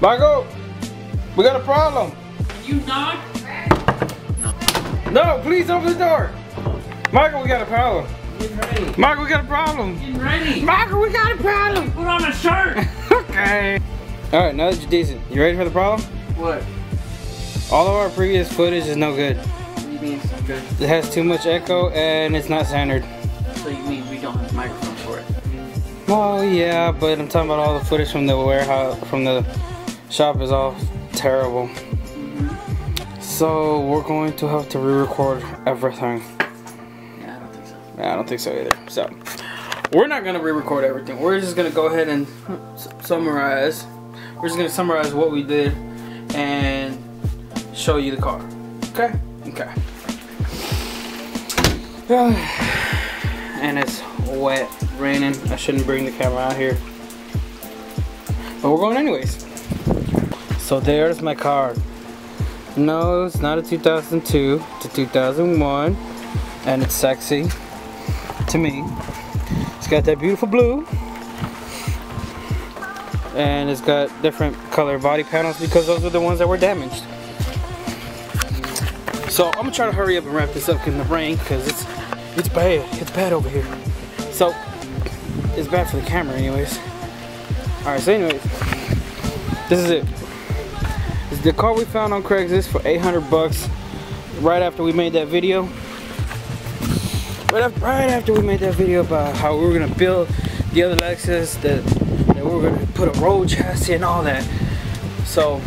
Michael, we got a problem. You knock? No, No, please open the door. Michael, we got a problem. Get ready. Michael, we got a problem. Get ready. Michael, we got a problem. Put on a shirt. okay. All right, now that you're decent, you ready for the problem? what? All of our previous footage is no good. What you mean it's good? It has too much echo and it's not centered. So you mean we don't have a microphone for it? Well, yeah, but I'm talking about all the footage from the warehouse, from the shop is all terrible. So we're going to have to re-record everything. Yeah, I don't think so. Yeah, I don't think so either. So we're not gonna re-record everything. We're just gonna go ahead and summarize. We're just gonna summarize what we did and show you the car. Okay? Okay. and it's wet, raining. I shouldn't bring the camera out here. But we're going anyways. So there's my car. No, it's not a 2002, it's a 2001. And it's sexy to me. It's got that beautiful blue. And it's got different color body panels because those are the ones that were damaged. So I'm gonna try to hurry up and wrap this up in the rain because it's it's bad. It's bad over here. So it's bad for the camera anyways. Alright, so anyways, this is it. The car we found on Craigslist for 800 bucks right after we made that video. Right after, right after we made that video about how we were gonna build the other Lexus, that, that we were gonna put a road chassis and all that. So,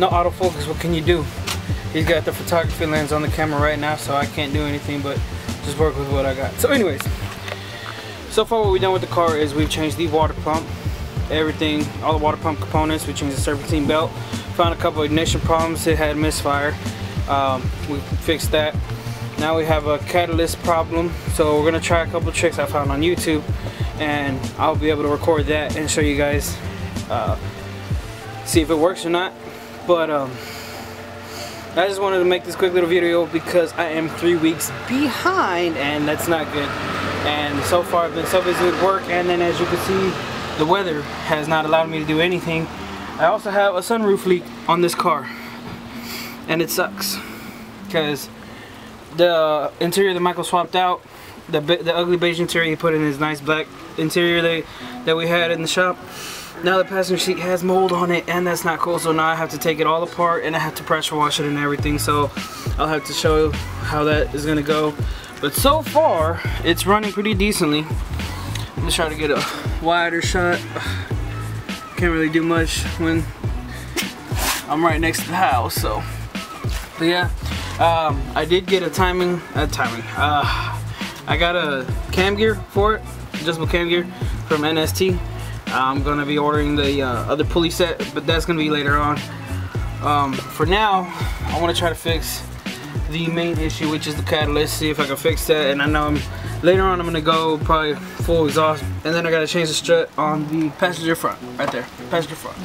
no autofocus, what can you do? He's got the photography lens on the camera right now, so I can't do anything but just work with what I got. So anyways, so far what we've done with the car is we've changed the water pump, everything, all the water pump components, we changed the serpentine belt, found a couple ignition problems, it had misfire, um, we fixed that. Now we have a catalyst problem, so we're gonna try a couple tricks I found on YouTube, and I'll be able to record that and show you guys, uh, see if it works or not. But um, I just wanted to make this quick little video because I am three weeks behind, and that's not good. And so far I've been so busy with work, and then as you can see, the weather has not allowed me to do anything. I also have a sunroof leak on this car, and it sucks because the interior that Michael swapped out, the the ugly beige interior he put in his nice black interior that that we had in the shop. Now the passenger seat has mold on it, and that's not cool. So now I have to take it all apart, and I have to pressure wash it and everything. So I'll have to show how that is gonna go. But so far, it's running pretty decently. Just trying to get a wider shot. Can't really do much when I'm right next to the house. So, but yeah. Um, I did get a timing, uh, timing. Uh, I got a cam gear for it, adjustable cam gear from NST. I'm gonna be ordering the uh, other pulley set, but that's gonna be later on. Um, for now, I want to try to fix the main issue, which is the catalyst. See if I can fix that. And I know I'm later on I'm gonna go probably full exhaust, and then I gotta change the strut on the passenger front, right there, passenger front.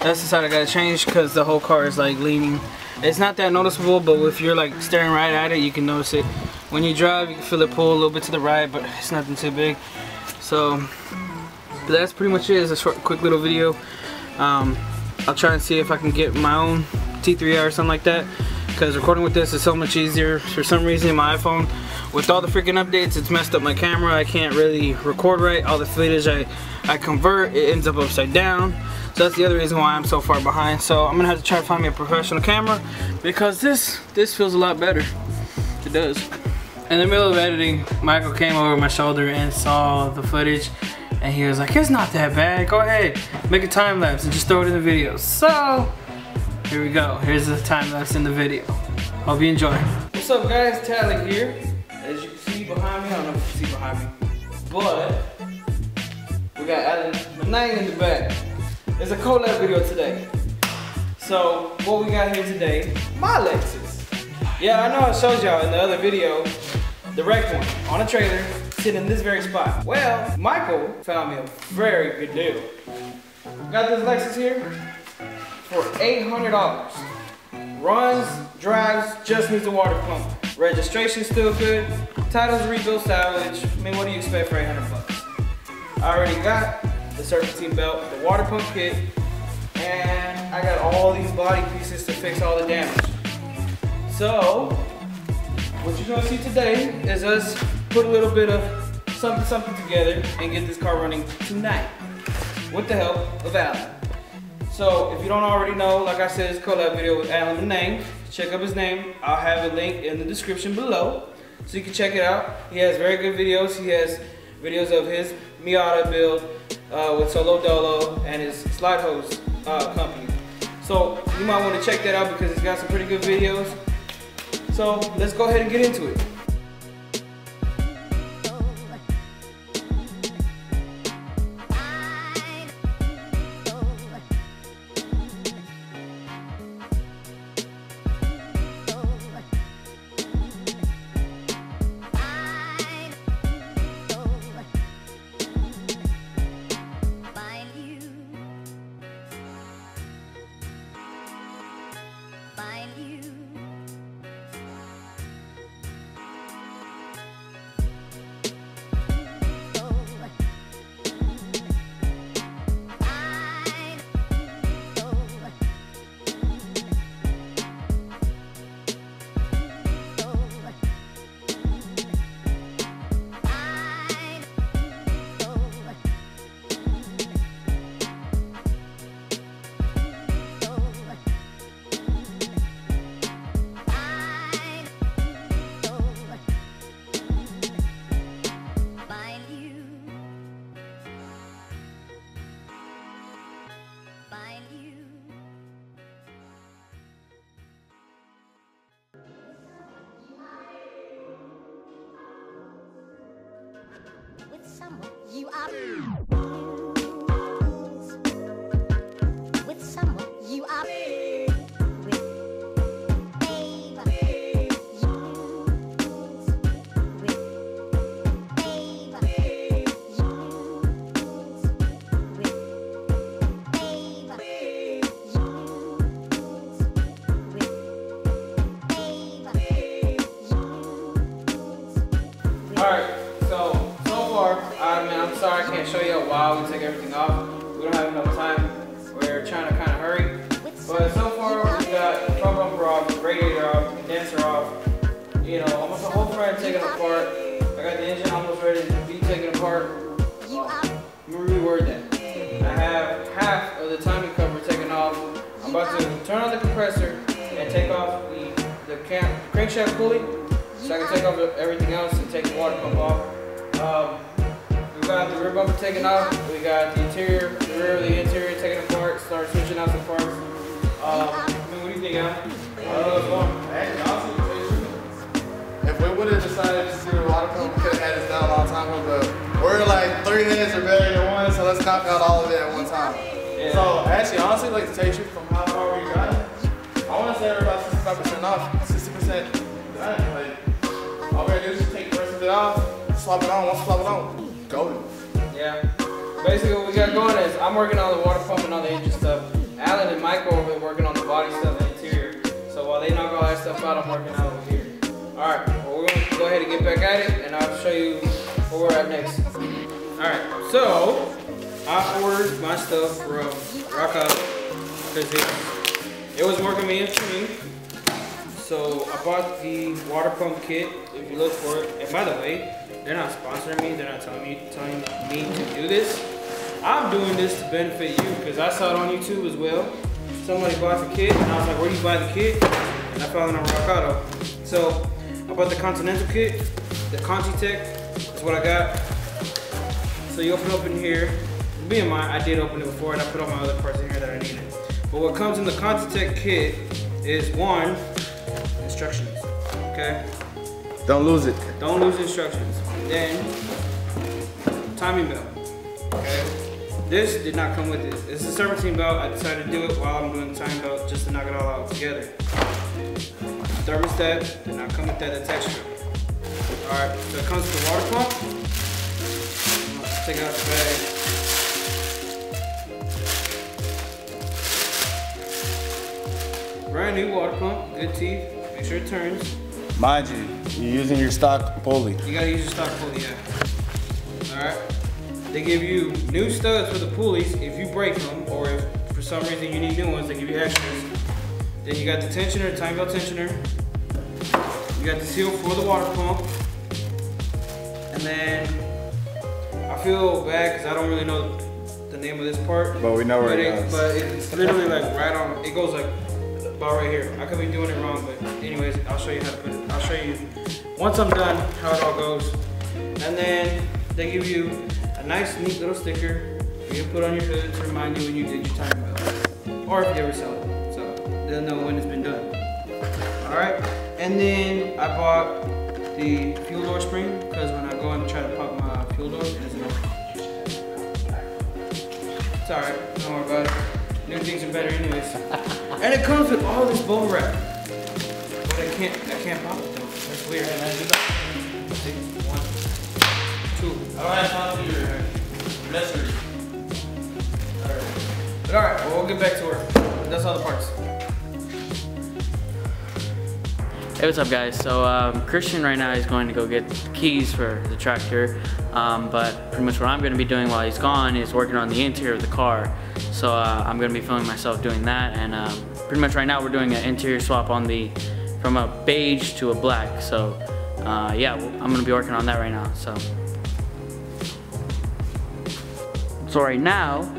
That's the side I gotta change because the whole car is like leaning. It's not that noticeable, but if you're like staring right at it, you can notice it. When you drive, you can feel it pull a little bit to the right, but it's nothing too big. So, that's pretty much it. It's a short, quick little video. Um, I'll try and see if I can get my own T3R or something like that. Because recording with this is so much easier. For some reason, my iPhone, with all the freaking updates, it's messed up my camera. I can't really record right. All the footage I, I convert, it ends up upside down. So that's the other reason why I'm so far behind. So I'm gonna have to try to find me a professional camera because this this feels a lot better. It does. In the middle of editing, Michael came over my shoulder and saw the footage and he was like, it's not that bad. Go ahead, make a time lapse and just throw it in the video. So here we go. Here's the time lapse in the video. Hope you enjoy. What's up guys, Tali here. As you can see behind me, I don't know if you can see behind me, but we got Alan Manang in the back. It's a collab video today. So what we got here today, my Lexus. Yeah, I know I showed y'all in the other video, the wrecked one, on a trailer, sitting in this very spot. Well, Michael found me a very good deal. Got this Lexus here for $800. Runs, drives, just needs a water pump. Registration's still good. Title's rebuilt salvage. I mean, what do you expect for 800 bucks? I already got the serpentine belt, the water pump kit, and I got all these body pieces to fix all the damage. So, what you're gonna see today is us put a little bit of something something together and get this car running tonight with the help of Alan. So if you don't already know, like I said, it's a collab video with Alan Nang. Check up his name. I'll have a link in the description below so you can check it out. He has very good videos. He has videos of his Miata build uh, with Solo Dolo and his slide hose uh, company. So you might want to check that out because he's got some pretty good videos. So let's go ahead and get into it. We take everything off. We don't have enough time. We're trying to kind of hurry. But so far, we got front bumper off, radiator off, condenser off. You know, almost the whole front taken apart. I got the engine almost ready to be taken apart. Let me reword that. I have half of the timing cover taken off. I'm about to turn on the compressor and take off the, the crankshaft pulley so I can take off everything else and take the water pump off. Um, got the rear bumper taken off. We got the interior, the rear of the interior taken apart. Start switching out some parts. Um, what do you think, Al? I don't know what's going. Actually, honestly, to tell you the truth, if we would have decided to do the water pump, we could have had this done a long time ago. But we're like three heads are better than one, so let's knock out all of it at one time. Yeah. So actually, honestly, like to tell you from how far we got, I want to say we're about 65% off, 60% done. Like, all we gotta do is just take the rest of it off, swap it on, once swap it on, Yeah. Basically, what we got going is I'm working on the water pump and all the engine stuff. Alan and Michael over there working on the body stuff and interior. So while they knock all that stuff out, I'm working out over here. All right. Well, we're gonna go ahead and get back at it, and I'll show you where we're at next. All right. So I ordered my stuff from Rock Auto because it, it was working me for me. So I bought the water pump kit. If you look for it, and by the way, they're not sponsoring me. They're not telling me telling me to do this. I'm doing this to benefit you because I saw it on YouTube as well. Somebody bought the kit, and I was like, "Where do you buy the kit?" And I found it on Rock Auto. So I bought the Continental kit, the ContiTech. That's what I got. So you open up in here. And mine, I did open it before, and I put all my other parts in here that I needed. But what comes in the ContiTech kit is one instructions. Okay. Don't lose it. Don't lose instructions. Then, timing belt. Okay. This did not come with it. It's a serpentine belt. I decided to do it while I'm doing the timing belt just to knock it all out together. Thermostat did not come with that. That's extra. Alright, so it comes with the water pump. Let's take out the bag. Brand new water pump, good teeth. Make sure it turns. Mind you, you're using your stock pulley. You gotta use your stock pulley, yeah. Alright. they give you new studs for the pulleys if you break them, or if for some reason you need new ones, they give you extras. Then you got the tensioner, time belt tensioner. You got the seal for the water pump. And then I feel bad because I don't really know the name of this part. But we know where it. But it's literally like right on. It goes like about right here. I could be doing it wrong, but anyways, I'll show you how to put it. I'll show you once I'm done how it all goes. And then they give you a nice, neat little sticker for you to put on your hood to remind you when you did your time belt, or if you ever sell it. So they'll know when it's been done. All right. And then I bought the fuel door spring because when I go and try to pop my fuel door, it doesn't. It's all right. Don't worry about it. New things are better anyways. and it comes with all this bubble wrap. But I can't, I can't pop it though. That's weird. See? One, two. I don't have time for your necessary. But all right, well, we'll get back to work. That's all the parts. Hey, what's up, guys? So um, Christian right now is going to go get keys for the tractor, um, but pretty much what I'm going to be doing while he's gone is working on the interior of the car. So uh, I'm to be filming myself doing that, and um, pretty much right now we're doing an interior swap on the from a beige to a black. So uh, yeah, I'm to be working on that right now. So. So right now,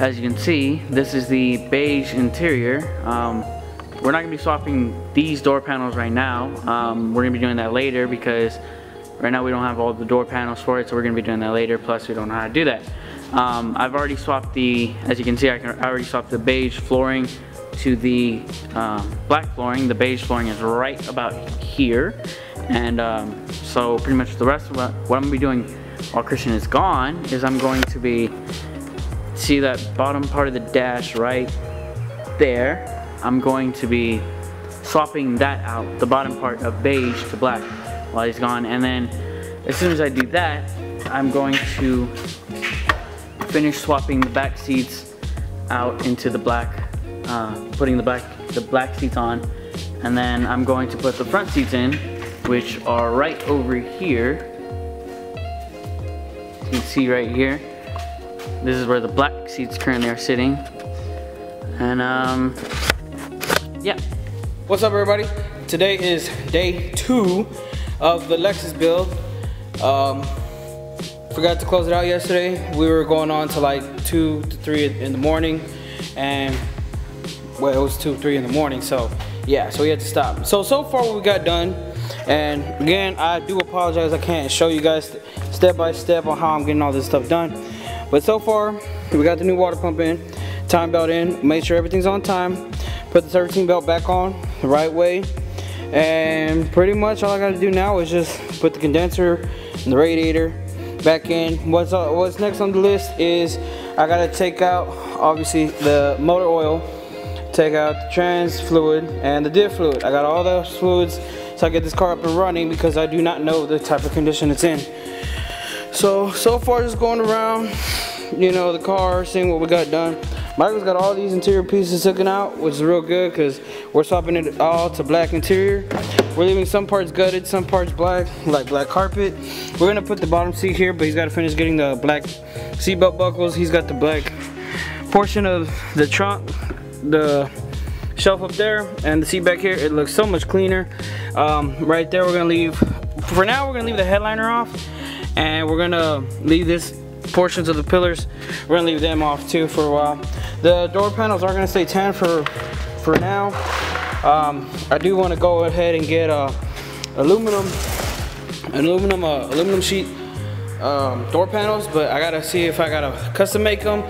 as you can see, this is the beige interior. Um, we're not gonna be swapping these door panels right now. Um, we're gonna be doing that later because right now we don't have all the door panels for it, so we're gonna be doing that later. Plus, we don't know how to do that. Um, I've already swapped the, as you can see, I, can, I already swapped the beige flooring to the um, black flooring. The beige flooring is right about here. And um, so pretty much the rest of what, what I'm gonna be doing while Christian is gone is I'm going to be, see that bottom part of the dash right there. I'm going to be swapping that out, the bottom part of beige to black while he's gone. And then as soon as I do that, I'm going to finish swapping the back seats out into the black, uh, putting the black, the black seats on. And then I'm going to put the front seats in, which are right over here. You can see right here. This is where the black seats currently are sitting. And um, yeah. What's up, everybody? Today is day two of the Lexus build. Um, forgot to close it out yesterday. We were going on to like two to three in the morning, and well, it was two, three in the morning. So yeah, so we had to stop. So so far, what we got done, and again, I do apologize. I can't show you guys step by step on how I'm getting all this stuff done. But so far, we got the new water pump in, time belt in, made sure everything's on time, put the serpentine belt back on the right way, and pretty much all I gotta do now is just put the condenser and the radiator back in. What's, uh, what's next on the list is I gotta take out, obviously, the motor oil, take out the trans fluid and the diff fluid. I got all those fluids so I get this car up and running because I do not know the type of condition it's in. So, so far just going around, you know, the car, seeing what we got done. Michael's got all these interior pieces taken out, which is real good because we're swapping it all to black interior. We're leaving some parts gutted, some parts black, like black carpet. We're gonna put the bottom seat here, but he's gotta finish getting the black seatbelt buckles. He's got the black portion of the trunk, the shelf up there, and the seat back here. It looks so much cleaner. Um, right there, we're gonna leave, for now, we're gonna leave the headliner off and we're gonna leave this portions of the pillars. We're gonna leave them off too for a while. The door panels are gonna stay 10 for for now. Um, I do want to go ahead and get a aluminum aluminum uh, aluminum sheet um, door panels but I gotta see if I gotta custom make them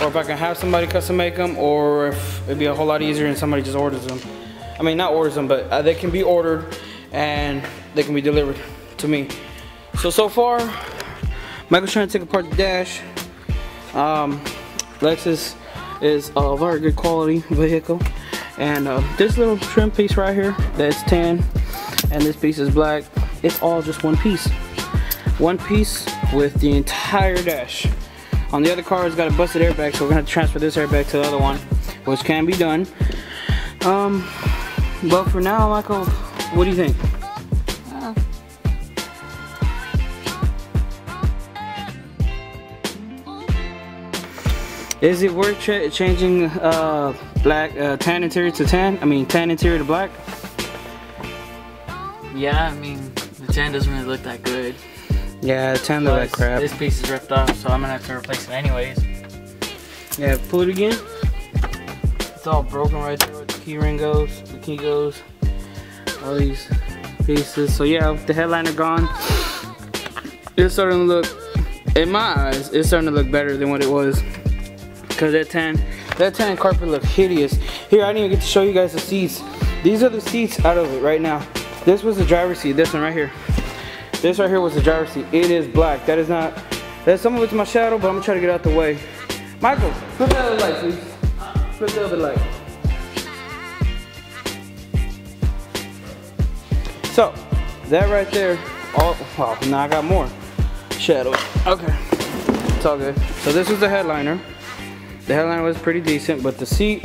or if I can have somebody custom make them or if it'd be a whole lot easier and somebody just orders them. I mean not orders them but uh, they can be ordered and they can be delivered to me. So, so far, Michael's trying to take apart the dash. Um, Lexus is a very good quality vehicle. And uh, this little trim piece right here, that's tan, and this piece is black. It's all just one piece. One piece with the entire dash. On the other car, it's got a busted airbag, so we're gonna transfer this airbag to the other one, which can be done. Um, but for now, Michael, what do you think? Is it worth ch changing uh, black uh, tan interior to tan? I mean tan interior to black? Yeah, I mean, the tan doesn't really look that good. Yeah, tan look like crap. This piece is ripped off, so I'm gonna have to replace it anyways. Yeah, pull it again. It's all broken right there where the key ring goes, the key goes, all these pieces. So yeah, the headliner gone, it's starting to look, in my eyes, it's starting to look better than what it was. Cause that tan, that tan carpet looked hideous. Here, I didn't even get to show you guys the seats. These are the seats out of it right now. This was the driver's seat, this one right here. This right here was the driver's seat. It is black. That is not, that's some of it's my shadow, but I'm gonna try to get out the way. Michael, flip the other light, please. Flip the other light. So, that right there, oh, wow, now I got more shadows. Okay, it's all good. So this was the headliner. The headliner was pretty decent, but the seat,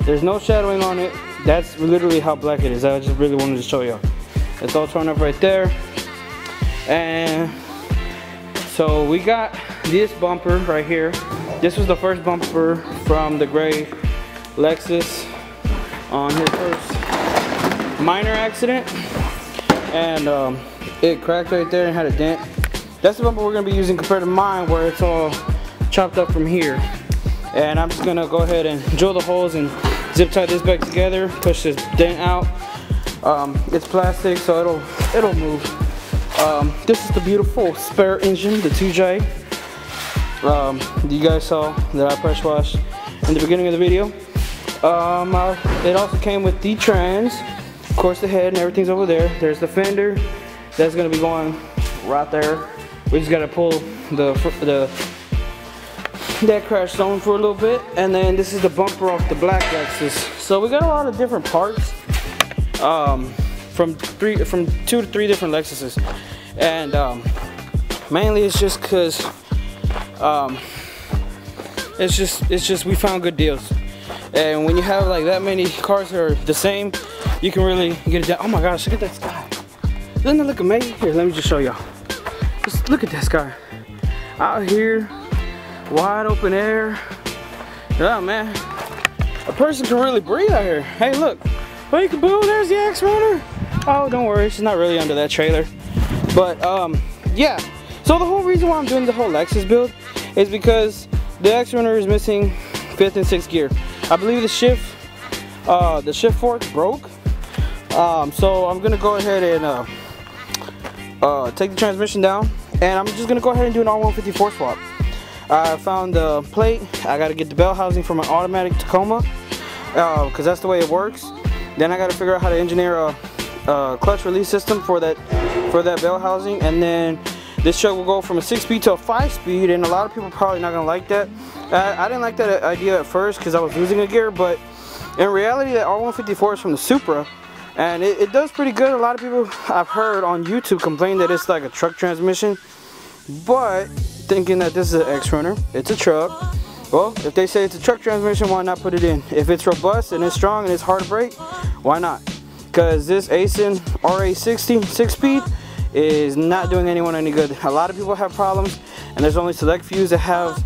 there's no shadowing on it. That's literally how black it is. I just really wanted to show y'all. It's all torn up right there. And so we got this bumper right here. This was the first bumper from the gray Lexus on his first minor accident. And um, it cracked right there and had a dent. That's the bumper we're gonna be using compared to mine where it's all chopped up from here. And I'm just gonna go ahead and drill the holes and zip tie this back together, push this dent out. Um, it's plastic, so it'll it'll move. Um, this is the beautiful spare engine, the 2J. Um, you guys saw that I pressure washed in the beginning of the video. Um, it also came with the trans, of course the head and everything's over there. There's the fender that's gonna be going right there. We just gotta pull the the that crash zone for a little bit, and then this is the bumper off the black Lexus. So we got a lot of different parts um, from three, from two to three different Lexuses, and um, mainly it's just cause um, it's just it's just we found good deals, and when you have like that many cars that are the same, you can really get it down. Oh my gosh, look at that sky! Doesn't it look amazing? Here, let me just show y'all. Just look at that sky out here wide open air. Oh man, a person can really breathe out here. Hey, look, peekaboo, there's the X Runner. Oh, don't worry, she's not really under that trailer. But um, yeah. So the whole reason why I'm doing the whole Lexus build is because the X Runner is missing fifth and sixth gear. I believe the shift, uh, the shift fork broke. Um, so I'm gonna go ahead and uh, uh, take the transmission down, and I'm just gonna go ahead and do an R154 swap. I found the plate. I got to get the bell housing for my automatic Tacoma because uh, that's the way it works. Then I got to figure out how to engineer a, a, clutch release system for that for that bell housing, and then this truck will go from a six-speed to a five-speed. And a lot of people probably not gonna like that. I, I didn't like that idea at first because I was losing a gear, but in reality, that R154 is from the Supra. And it, it does pretty good. A lot of people I've heard on YouTube complain that it's like a truck transmission. But thinking that this is an X-Runner, it's a truck. Well, if they say it's a truck transmission, why not put it in? If it's robust and it's strong and it's hard to brake, why not? Because this Aisin RA60 six-speed is not doing anyone any good. A lot of people have problems, and there's only select few that have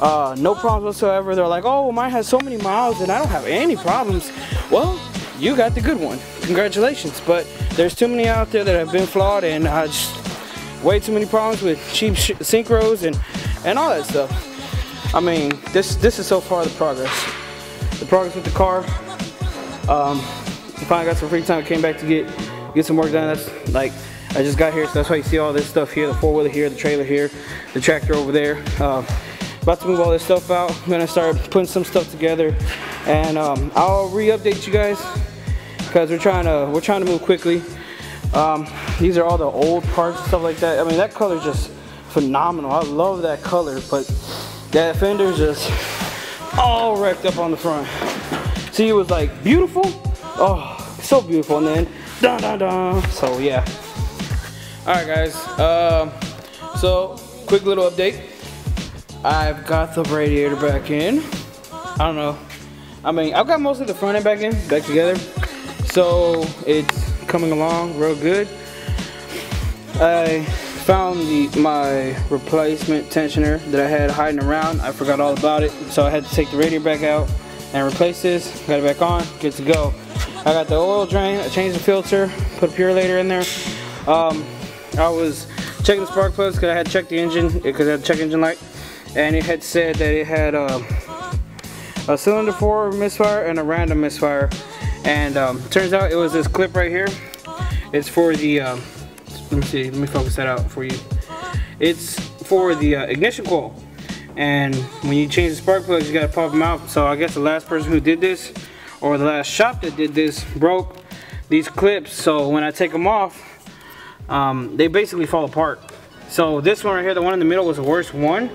uh, no problems whatsoever. They're like, oh, mine has so many miles and I don't have any problems. Well, you got the good one. Congratulations. But there's too many out there that have been flawed and I just way too many problems with cheap synchros and and all that stuff. I mean, this this is so far the progress. The progress with the car. Um, finally got some free time. Came back to get get some work done. That's like I just got here, so that's why you see all this stuff here. The four wheeler here, the trailer here, the tractor over there. Uh, about to move all this stuff out. I'm gonna start putting some stuff together, and um, I'll re-update you guys because we're trying to we're trying to move quickly. Um, these are all the old parts and stuff like that. I mean, that color is just phenomenal. I love that color, but that fender is just all wrecked up on the front. See, it was like beautiful. Oh, so beautiful. And then dun dun dun. So yeah. All right, guys. Um, so quick little update. I've got the radiator back in. I don't know. I mean, I've got most of the front end back in, back together. So it's coming along real good. I found the my replacement tensioner that I had hiding around. I forgot all about it, so I had to take the radiator back out and replace this. Got it back on, good to go. I got the oil drain, I changed the filter, put a Purolator in there. Um, I was checking the spark plugs because I had checked the engine because I had check engine light, and it had said that it had uh, a cylinder 4 misfire and a random misfire. And um, turns out it was this clip right here. It's for the, um, let me see, let me focus that out for you. It's for the uh, ignition coil. And when you change the spark plugs, you gotta pop them out. So I guess the last person who did this, or the last shop that did this, broke these clips. So when I take them off, um, they basically fall apart. So this one right here, the one in the middle was the worst one.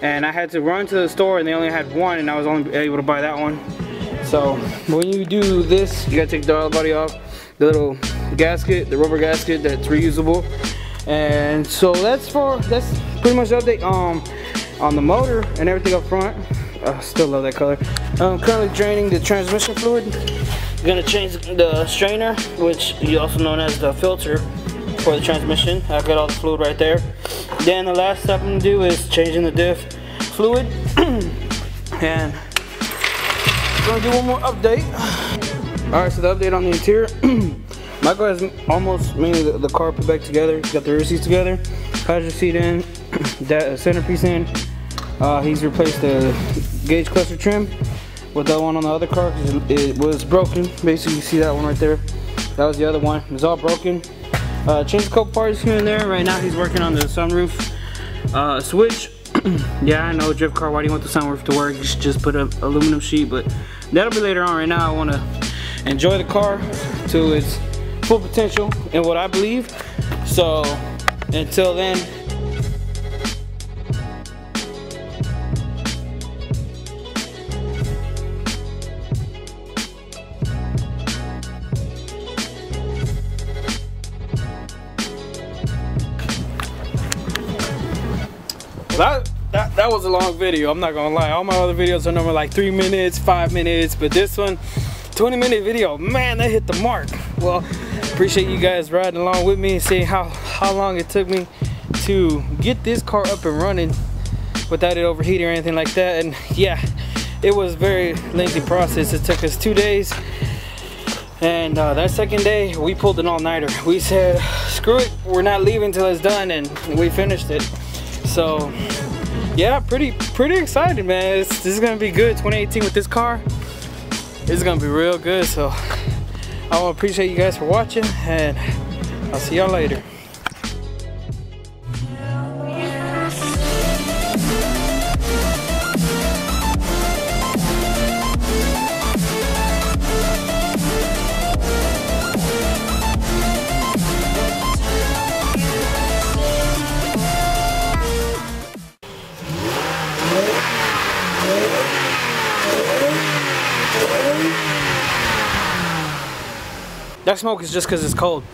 And I had to run to the store and they only had one and I was only able to buy that one. So when you do this, you gotta take the oil body off, the little gasket, the rubber gasket that's reusable. And so that's for, that's pretty much the update um, on the motor and everything up front. I still love that color. I'm currently draining the transmission fluid. Gonna change the strainer, which you also known as the filter for the transmission. I've got all the fluid right there. Then the last step I'm gonna do is changing the diff fluid. and gonna do one more update. All right, so the update on the interior. Michael has almost mainly the, the, car put back together. He's got the rear seats together, passenger seat in, that centerpiece in. Uh, he's replaced the gauge cluster trim with that one on the other car because it, it was broken. Basically, you see that one right there. That was the other one. It's all broken. Uh, changed a couple parts here and there. Right now he's working on the sunroof uh, switch. yeah, I know drift car, why do you want the sunroof to work? Just put an aluminum sheet, but that'll be later on. Right now I want to enjoy the car to its full potential and what I believe. So until then, that, was a long video i'm not gonna lie. All my other videos are normally like three minutes five minutes but this one 20 minute video man that hit the mark. Well appreciate you guys riding along with me and seeing how how long it took me to get this car up and running without it overheating or anything like that. And yeah it was very lengthy process. It took us two days. And uh, that second day we pulled an all-nighter. We said screw it. We're not leaving until it's done and we finished it. So yeah pretty pretty excited man. It's, this is gonna be good 2018 with this car. It's gonna be real good so I want to appreciate you guys for watching and I'll see y'all later smoke is just because it's cold.